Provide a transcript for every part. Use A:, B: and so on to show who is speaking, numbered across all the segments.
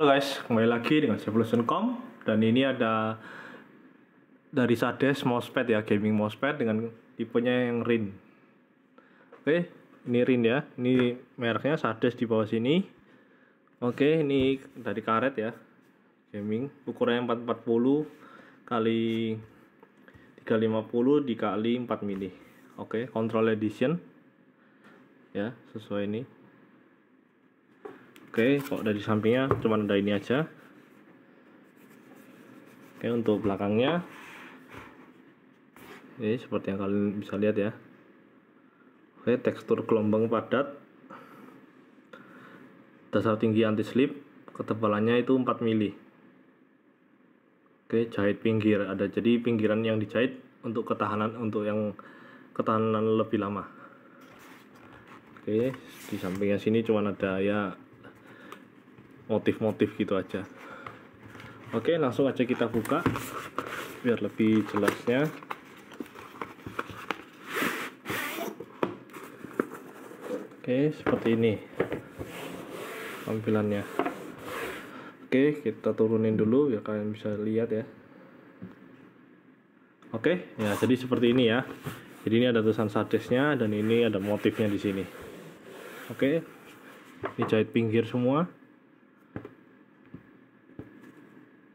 A: Halo guys, kembali lagi dengan Revolution.com dan ini ada dari Sades mousepad ya, gaming mousepad dengan tipenya yang RIN. Oke, ini RIN ya. Ini mereknya Sades di bawah sini. Oke, ini dari karet ya. Gaming ukurannya 440 kali 350 dikali 4 mili. Oke, control edition. Ya, sesuai ini. Oke, kok dari sampingnya cuma ada ini aja. Oke, untuk belakangnya ini seperti yang kalian bisa lihat ya. Oke, tekstur gelombang padat. Dasar tinggi anti slip, ketebalannya itu 4 mili. Oke, jahit pinggir ada jadi pinggiran yang dijahit untuk ketahanan untuk yang ketahanan lebih lama. Oke, di sampingnya sini cuma ada ya motif-motif gitu aja. Oke langsung aja kita buka biar lebih jelasnya. Oke seperti ini tampilannya. Oke kita turunin dulu biar kalian bisa lihat ya. Oke ya jadi seperti ini ya. Jadi ini ada tulisan sadesnya dan ini ada motifnya di sini. Oke ini jahit pinggir semua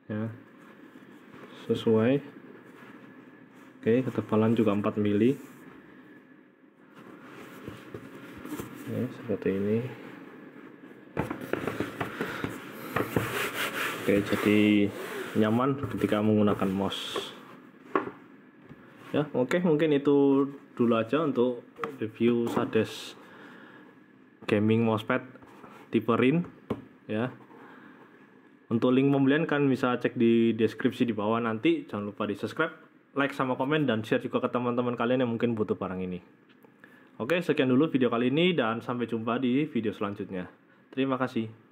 A: ya. Sesuai. Oke ketebalan juga 4 mili. Ya seperti ini. Oke jadi nyaman ketika menggunakan mouse. Ya oke mungkin itu dulu aja untuk review Sades gaming mousepad tipe RIN. Ya untuk link pembelian kan bisa cek di deskripsi di bawah nanti. Jangan lupa di subscribe, like sama komen dan share juga ke teman-teman kalian yang mungkin butuh barang ini. Oke, sekian dulu video kali ini dan sampai jumpa di video selanjutnya. Terima kasih.